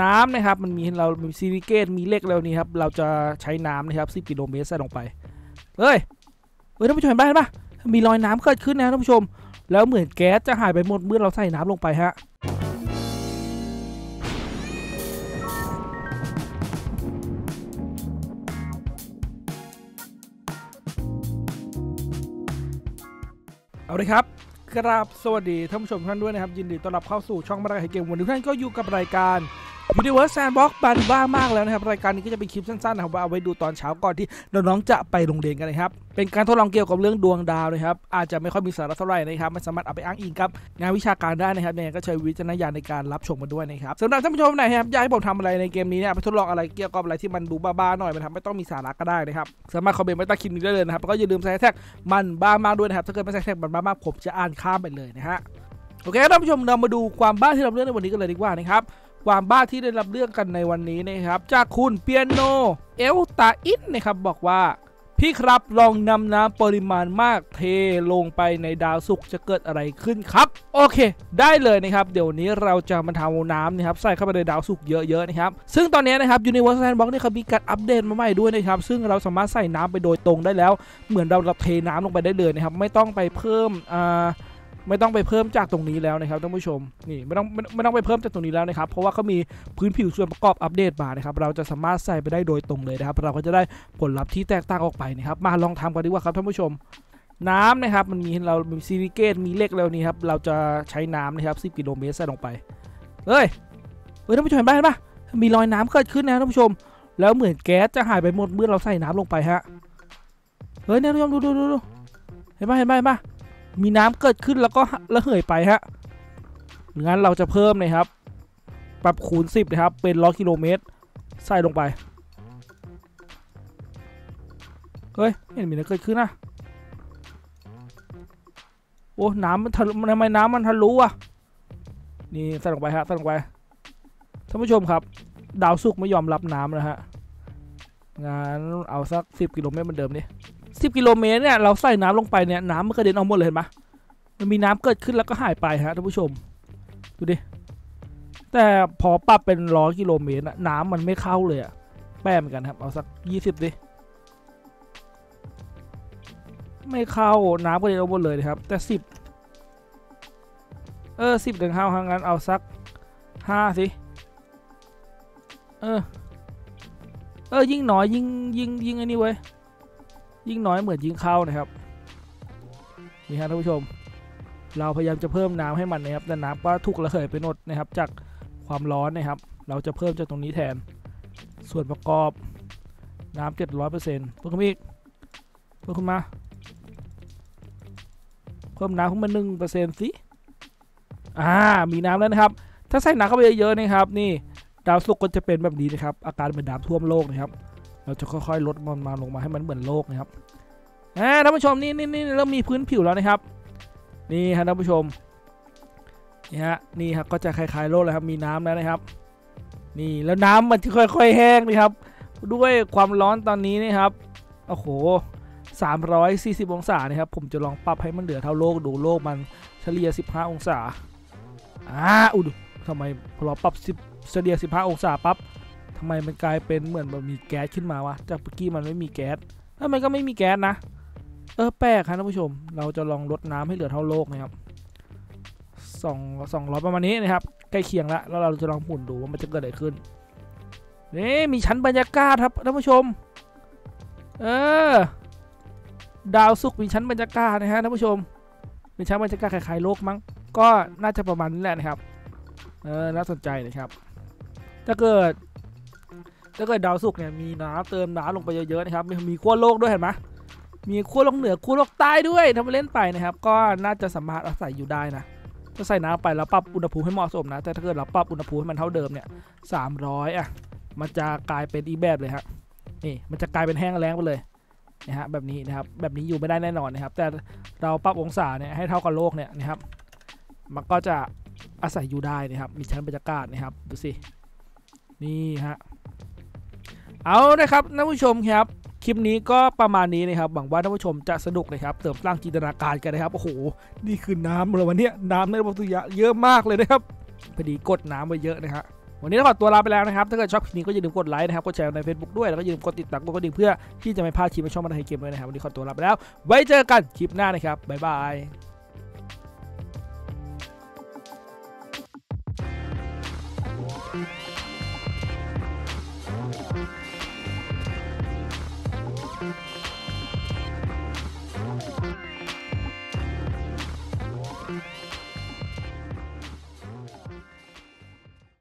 น้ำนะครับมันมีเรามีซิลิเกตมีเหล็กแล้วนี่ครับเราจะใช้น้ำนะครับ10กิโลเมตรใส่ลงไปเฮ้ยเฮ้ยท่านผู้ชมเห็นปะเห็นปะมีรอยน้ำเกิดขึ้นนะท่านผู้ชม แล้วเหมือนแก๊สจะหายไปหมดเมื่อเราใส่น้ำลงไปฮะเอาเลยครับกราบสวัสดีท่านผู้ชมท่านด้วยนะครับ ยินดีต้อนรับเข้าสู่ช่องมาราคาเกมวันนี้ท่านก็อยู่กับรายการ Universe Sandbox บันบ้ามากแล้วนะครับ รายการนี้ก็จะเป็นคลิปสั้นๆนะครับว่าเอาไว้ดูตอนเช้าก่อนที่น้องๆจะไปโรงเรียนกันนะครับ เป็นการทดลองเกี่ยวกับเรื่องดวงดาวนะครับ อาจจะไม่ค่อยมีสาระเท่าไหร่นะครับไม่สามารถเอาไปอ้างอิงกับงานวิชาการได้นะครับยังไงก็ใช้วิจารณญาณในการรับชมกันด้วยนะครับสำหรับท่านผู้ชมไหนครับอยากให้ผมทำอะไรในเกมนี้เนี่ยไปทดลองอะไรเกี่ยวกับอะไรที่มันดูบ้าๆหน่อยมันทำไม่ต้องมีสาระก็ได้นะครับสามารถคอมเมนต์ไว้ใต้คลิปนี้ได้เลยนะครับแล้วก็อย่าลืมใส่แท็กมันบ้ามากด้วยนะครับถ้าเกิดไม่ใส่แท็กมันบ้ามากผมจะอ่านข้ามไปเลยนะฮะโอเคท่านผู้ชมเรามาดูความบ้าที่เราเลือกในวันนี้กันเลยดีกว่านะครับ ความบ้าที่ได้รับเลือกกันในวันนี้นะครับ จากคุณเปียโน เอลตาอินนะครับบอกว่า พี่ครับลองนำน้ำปริมาณมากเทลงไปในดาวศุกจะเกิดอะไรขึ้นครับ โอเค ได้เลยนะครับ เดี๋ยวนี้เราจะมาทำน้ำนะครับใส่เข้าไปในดาวศุกเยอะๆนะครับ ซึ่งตอนนี้นะครับ Universal Sandbox นี่เขามีการอัปเดตมาใหม่ด้วยนะครับ ซึ่งเราสามารถใส่น้ำไปโดยตรงได้แล้ว เหมือนเราเทน้ำลงไปได้เลยนะครับ ไม่ต้องไปเพิ่มอ่า ไม่ต้องไปเพิ่มจากตรงนี้แล้วนะครับท่านผู้ชมนี่ไม่ต้องไม่ไม่ต้องไปเพิ่มจากตรงนี้แล้วนะครับเพราะว่าเขามีพื้นผิวส่วนประกอบอัปเดตมานะครับเราจะสามารถใส่ไปได้โดยตรงเลยนะครับ เราก็จะได้ผลลัพธ์ที่แตกต่างออกไปนะครับมาลองทำกันดีกว่าครับท่านผู้ชม น้ำนะครับมันมีเรามีซิลิเกตมีเหล็กแล้วนี่ครับเราจะใช้น้ำนะครับ 10 กิโลเมตรใส่ลงไปเฮ้ยเฮ้ยท่านผู้ชมเห็นปะเห็นปะมีรอยน้ำเกิดขึ้นนะท่านผู้ชม แล้วเหมือนแก๊สจะหายไปหมดเมื่อเราใส่น้ำลงไปฮะเฮ้ยนี่ยท่านผู้ชมดูดูดูดูเห็นปะเห็นปะเห็นปะ มีน้ำเกิดขึ้นแล้วก็ระเหยไปฮะงั้นเราจะเพิ่มนะครับ ปรับคูณ 10 นะครับ เป็นร้อยกิโลเมตร ใส่ลงไป เฮ้ยเห็นมีอะไรเกิดขึ้นนะโอ้น้ำมันทะลุทำไมน้ำมันทะลุอะ นี่ใส่ลงไปฮะใส่ลงไป ท่านผู้ชมครับ ดาวสุกไม่ยอมรับน้ำนะฮะงั้นเอาสัก 10 กิโลเมตรเหมือนเดิมนี่ 10กิโลเมตรเนี่ยเราใส่น้ำลงไปเนี่ยน้ำมันกระเด็นออกหมดเลยเห็นปะมันมีน้ำเกิดขึ้นแล้วก็หายไปฮะท่านผู้ชม ดูดิ แต่พอปรับเป็นร้อยกิโลเมตรอะน้ำมันไม่เข้าเลยอะแป้เหมือนกันครับ เอาสักยี่สิบดิไม่เข้าน้ำกระเด็นออกหมดเลยนะครับ แต่สิบเออสิบถึงห้าครั้งนั้นเอาสักห้าสิเออเออยิ่งน้อยยิ่งยิ่งยิ่งอ้นี่เว้ย ยิ่งน้อยเหมือนยิ่งเข้านะครับนี่ครับท่านผู้ชม เราพยายามจะเพิ่มน้ำให้มันนะครับแต่น้ำก็ถูกระเหยไปหมดนะครับ จากความร้อนนะครับ เราจะเพิ่มจากตรงนี้แทน ส่วนประกอบน้ำเจ็ดร้อยเปอร์เซ็นต์เพิ่มขึ้นอีกเพิ่มขึ้นมา เพิ่มน้ำขึ้นมาหนึ่งเปอร์เซ็นต์สิอ่ามีน้ำแล้วนะครับ ถ้าใส่น้ำเข้าไปเยอะๆนะครับ นี่ดาวศุกก็จะเป็นแบบนี้นะครับ อาการเหมือนน้ำท่วมโลกนะครับ เราจะค่อยๆลดมันมาลงมาให้มันเหมือนโลกนะครับอ่าท่านผู้ชมนี่นี่นี่เริ่มมีพื้นผิวแล้วนะครับนี่ครับท่านผู้ชมนี่ฮะนี่ครับก็จะคล้ายๆโลกแล้วครับมีน้ำแล้วนะครับ นี่แล้วน้ำมันจะค่อยๆแห้งนะครับ ด้วยความร้อนตอนนี้นะครับโอ้โห340 องศานะครับ ผมจะลองปรับให้มันเหลือเท่าโลกดูโลกมันเฉลี่ย 15 องศาอ่าอุดทำไมพอปรับ10เฉลี่ย 15 องศาปั๊บ ทำไมมันกลายเป็นเหมือนแบบมีแก๊สขึ้นมาวะจากเมื่อกี้มันไม่มีแก๊สแล้วมันก็ไม่มีแก๊สนะ เออแปลกครับท่านผู้ชม เราจะลองลดน้ำให้เหลือเท่าโลกนะครับสองสองร้อยประมาณนี้นะครับใกล้เคียงล้วแล้วเราจะลองหมุนดูว่ามันจะเกิดอะไรขึ้นนี่มีชั้นบรรยากาศครับท่านผู้ชม เออ ดาวศุกมีชั้นบรรยากาศนะฮะท่านผู้ชมเป็นชั้นบรรยากาศคล้ายๆโลกมั้งก็น่าจะประมาณนี้แหละนะครับ เออน่าสนใจนะครับ ถ้าเกิด ถ้าเกิดดาวศุกร์เนี่ยมีน้ำเติมน้ำลงไปเยอะๆนะครับมีมีขั้วโลกด้วยเห็นไหมมีขั้วโลกเหนือขั้วโลกใต้ด้วยทำมาเล่นไปนะครับ ก็น่าจะสามารถอาศัยอยู่ได้นะถ้าใส่น้ำไปแล้วปรับอุณหภูมิให้เหมาะสมนะ แต่ถ้าเกิดเราปรับอุณหภูมิให้มันเท่าเดิมเนี่ยสามร้อยอะ มันจะกลายเป็นอีแบบเลยครับนี่ มันจะกลายเป็นแห้งแล้งไปเลยนะฮะ แบบนี้นะครับ แบบนี้อยู่ไม่ได้แน่นอนนะครับ แต่เราปรับองศาเนี่ยให้เท่ากับโลกเนี่ยนะครับ มันก็จะอาศัยอยู่ได้นะครับ มีชั้นบรรยากาศนะครับ ดูสิ นี่ฮะ เอานะครับท่านผู้ชมครับคลิปนี้ก็ประมาณนี้นะครับหวังว่าท่านผู้ชมจะสนุกนะครับเติมสร้างจินตนาการกันนะครับโอ้โหนี่คือน้ำเลยวันนี้น้ำในระบบสุริยะเยอะมากเลยนะครับพอดีกดน้ำไปเยอะนะฮะวันนี้ต้องขอตัวลาไปแล้วนะครับ ถ้าเกิดชอบคลิปนี้ก็อย่าลืมกดไลค์นะครับ กดแชร์ใน Facebook ด้วย แล้วก็อย่าลืมกดติดตามกดกระดิ่งเพื่อที่จะไม่พลาดคลิปในช่องมันไทยเกมเลยนะครับ วันนี้ขอตัวลาไปแล้ว ไว้เจอกันคลิปหน้านะครับ บ๊ายบาย